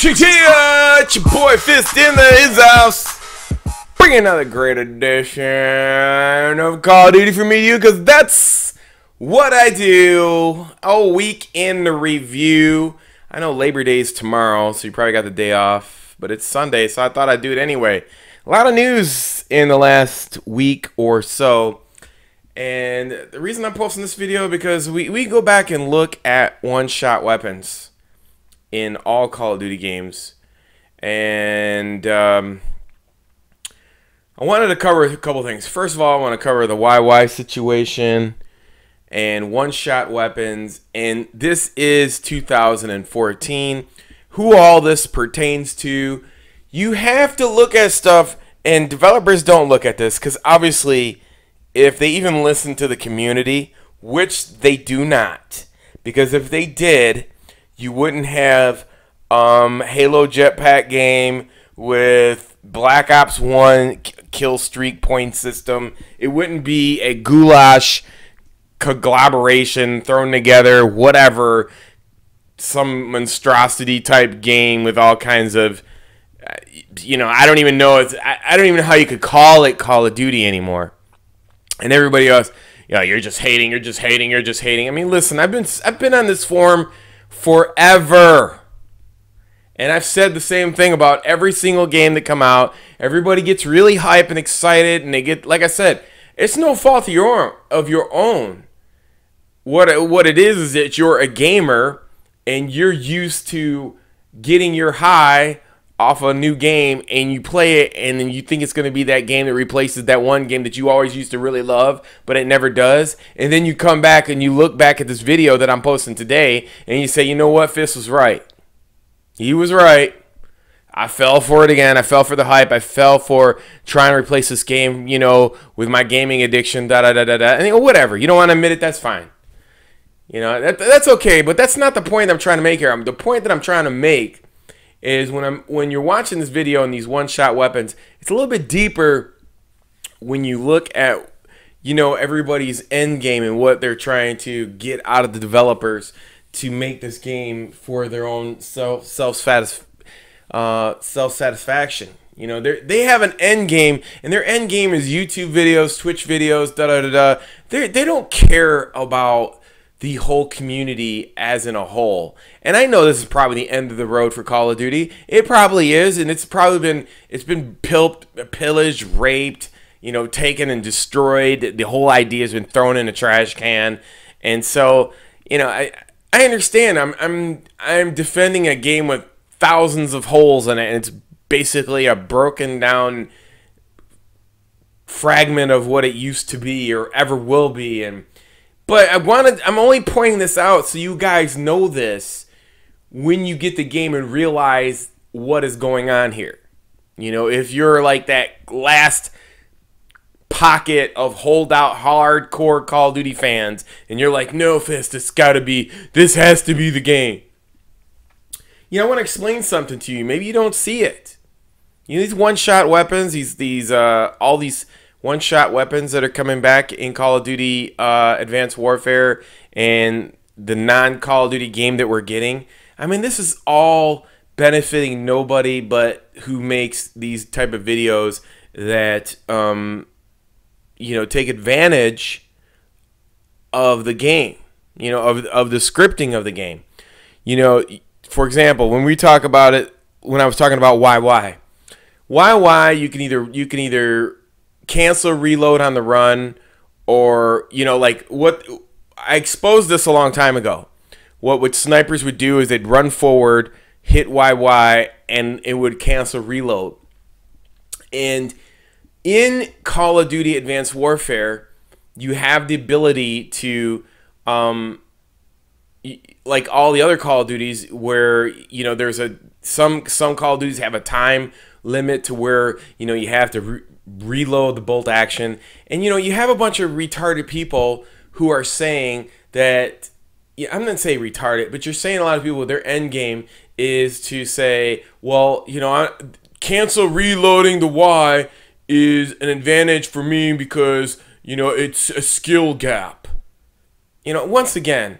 Shakira, it's your boy Fist in the his house. Bring another great edition of Call of Duty for me, you, because that's what I do. A week in the review. I know Labor Day is tomorrow, so you probably got the day off, but it's Sunday, so I thought I'd do it anyway. A lot of news in the last week or so. And the reason I'm posting this video because we, we go back and look at one-shot weapons in all Call of Duty games. And um, I wanted to cover a couple things. First of all, I want to cover the YY situation and one-shot weapons. And this is 2014. Who all this pertains to. You have to look at stuff, and developers don't look at this because obviously if they even listen to the community, which they do not. Because if they did, you wouldn't have um, Halo Jetpack game with Black Ops 1 kill streak point system. It wouldn't be a goulash collaboration thrown together, whatever, some monstrosity type game with all kinds of, uh, you know, I don't even know. It's, I, don't even know how you could call it Call of Duty anymore and everybody else, you know, you're just hating, you're just hating, you're just hating. I mean, listen, I've been I've been on this forum forever. And I've said the same thing about every single game that come out. Everybody gets really hype and excited and they get like I said, it's no fault of your of your own. What what it is is that you're a gamer and you're used to getting your high off a new game and you play it and then you think it's going to be that game that replaces that one game that you always used to really love but it never does. And then you come back and you look back at this video that I'm posting today and you say you know what? Fist was right. He was right. I fell for it again. I fell for the hype. I fell for trying to replace this game you know with my gaming addiction da da da da da. And you know, whatever. You don't want to admit it. That's fine. You know that, that's okay but that's not the point I'm trying to make here. I'm, the point that I'm trying to make is when I'm when you're watching this video and these one-shot weapons, it's a little bit deeper when you look at you know everybody's end game and what they're trying to get out of the developers to make this game for their own self self satisf uh, self satisfaction. You know, they they have an end game, and their end game is YouTube videos, Twitch videos, da da da da. They they don't care about the whole community as in a whole. And I know this is probably the end of the road for Call of Duty. It probably is, and it's probably been it's been pillaged, raped, you know, taken and destroyed. The whole idea has been thrown in a trash can. And so, you know, I I understand. I'm I'm I'm defending a game with thousands of holes in it, and it's basically a broken down fragment of what it used to be or ever will be and but I wanted I'm only pointing this out so you guys know this when you get the game and realize what is going on here. You know, if you're like that last pocket of holdout hardcore Call of Duty fans and you're like, no fist, it's gotta be this has to be the game. You know, I want to explain something to you. Maybe you don't see it. You know, these one-shot weapons, these these uh all these one shot weapons that are coming back in Call of Duty uh, Advanced Warfare and the non Call of Duty game that we're getting. I mean, this is all benefiting nobody but who makes these type of videos that um, you know take advantage of the game you know of, of the scripting of the game you know for example when we talk about it when i was talking about why why why why you can either you can either cancel reload on the run or you know like what I exposed this a long time ago. What what snipers would do is they'd run forward, hit YY, and it would cancel reload. And in Call of Duty Advanced Warfare, you have the ability to, um, like all the other Call of Duties, where you know there's a some some Call of Duties have a time limit to where you know you have to re reload the bolt action. And you know, you have a bunch of retarded people who are saying that yeah, I'm not say retarded, but you're saying a lot of people their end game is to say, well, you know, I, cancel reloading the Y is an advantage for me because you know it's a skill gap. You know, once again,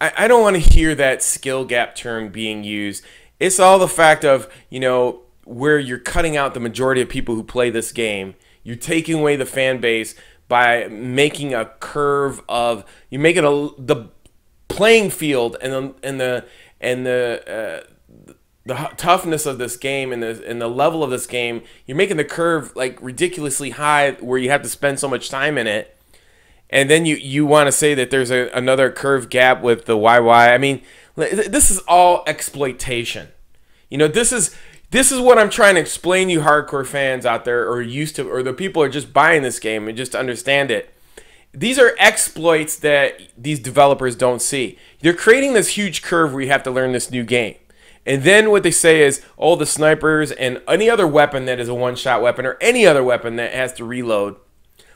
I, I don't want to hear that skill gap term being used It's all the fact of, you know, where you're cutting out the majority of people who play this game. You're taking away the fan base by making a curve of you make it a the playing field and the and the and the uh, the toughness of this game and the and the level of this game. You're making the curve like ridiculously high where you have to spend so much time in it. And then you, you want to say that there's a, another curve gap with the YY. I mean, this is all exploitation. You know, this is this is what I'm trying to explain you hardcore fans out there or used to or the people are just buying this game and just understand it. These are exploits that these developers don't see. They're creating this huge curve where you have to learn this new game. And then what they say is, oh, the snipers and any other weapon that is a one-shot weapon or any other weapon that has to reload.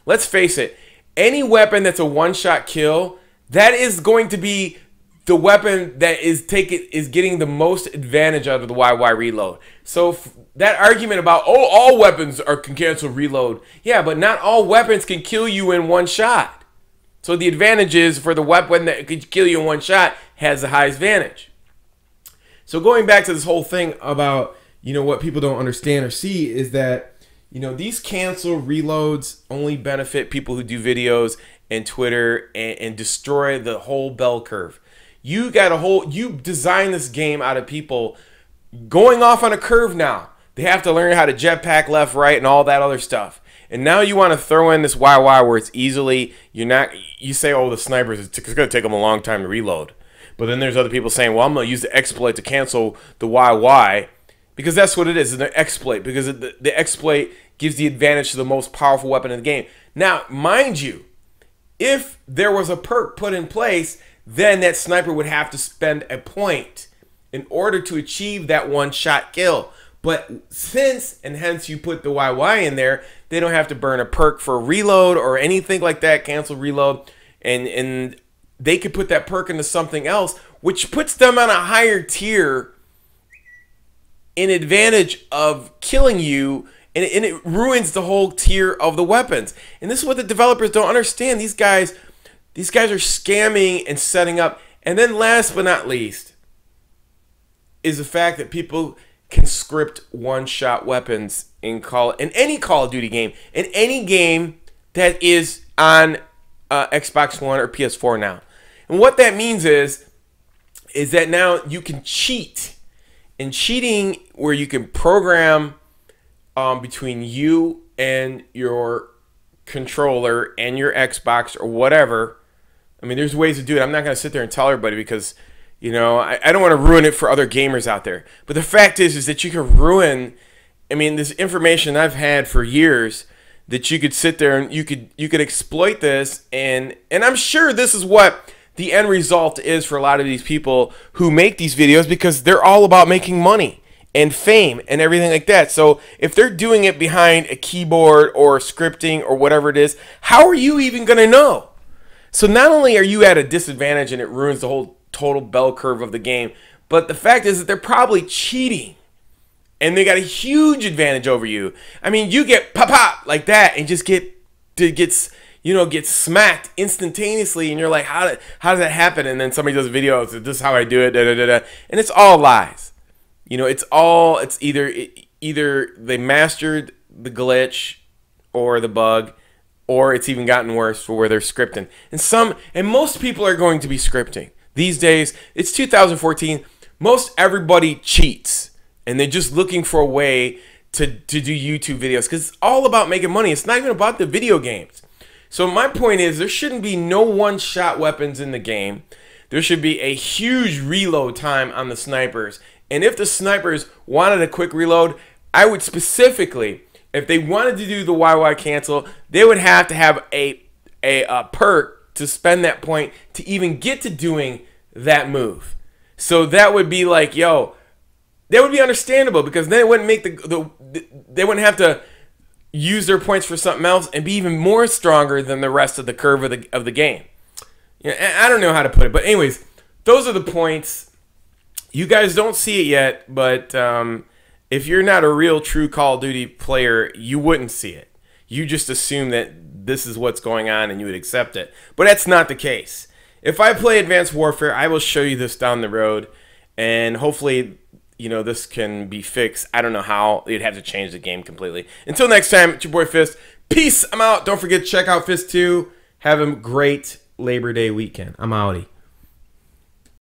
Let's face it, any weapon that's a one-shot kill, that is going to be the weapon that is taking is getting the most advantage out of the YY reload. So that argument about oh all weapons are can cancel reload, yeah, but not all weapons can kill you in one shot. So the advantage is for the weapon that can kill you in one shot has the highest advantage. So going back to this whole thing about you know what people don't understand or see is that you know these cancel reloads only benefit people who do videos and Twitter and, and destroy the whole bell curve. You got a whole you design this game out of people going off on a curve now. They have to learn how to jetpack left, right, and all that other stuff. And now you want to throw in this YY where it's easily you're not you say oh the snipers it's going to take them a long time to reload. But then there's other people saying, well, I'm going to use the exploit to cancel the YY because that's what it is. An exploit because the, the exploit gives the advantage to the most powerful weapon in the game. Now, mind you, if there was a perk put in place then that sniper would have to spend a point in order to achieve that one shot kill. But since and hence you put the YY in there, they don't have to burn a perk for reload or anything like that, cancel reload, and and they could put that perk into something else, which puts them on a higher tier in advantage of killing you and and it ruins the whole tier of the weapons. And this is what the developers don't understand. These guys these guys are scamming and setting up. And then last but not least is the fact that people can script one-shot weapons in call in any Call of Duty game, in any game that is on uh, Xbox One or PS4 now. And what that means is is that now you can cheat. And cheating where you can program um, between you and your controller and your Xbox or whatever I mean, there's ways to do it. I'm not going to sit there and tell everybody because, you know, I, I don't want to ruin it for other gamers out there. But the fact is, is that you can ruin. I mean, this information I've had for years that you could sit there and you could you could exploit this and and I'm sure this is what the end result is for a lot of these people who make these videos because they're all about making money and fame and everything like that. So if they're doing it behind a keyboard or scripting or whatever it is, how are you even going to know? So not only are you at a disadvantage and it ruins the whole total bell curve of the game, but the fact is that they're probably cheating. And they got a huge advantage over you. I mean, you get pop pop like that and just get gets you know get smacked instantaneously, and you're like, how how does that happen? And then somebody does a video, this is how I do it, da, da, da. and it's all lies. You know, it's all it's either either they mastered the glitch or the bug, or it's even gotten worse for where they're scripting. And some and most people are going to be scripting. These days, it's 2014. Most everybody cheats and they're just looking for a way to, to do YouTube videos because it's all about making money. It's not even about the video games. So my point is there shouldn't be no one-shot weapons in the game. There should be a huge reload time on the snipers. And if the snipers wanted a quick reload, I would specifically if they wanted to do the YY cancel, they would have to have a, a, perk to spend that point to even get to doing that move. So that would be like, yo, that would be understandable because then it wouldn't make the, the they wouldn't have to use their points for something else and be even more stronger than the rest of the curve of the of the game. I don't know how to put it, but anyways, those are the points. You guys don't see it yet, but um, if you're not a real true Call of Duty player, you wouldn't see it. You just assume that this is what's going on and you would accept it. But that's not the case. If I play Advanced Warfare, I will show you this down the road and hopefully you know, this can be fixed. I don't know how. You'd have to change the game completely. Until next time, it's your boy Fist. Peace. I'm out. Don't forget to check out Fist 2. Have a great Labor Day weekend. I'm outie.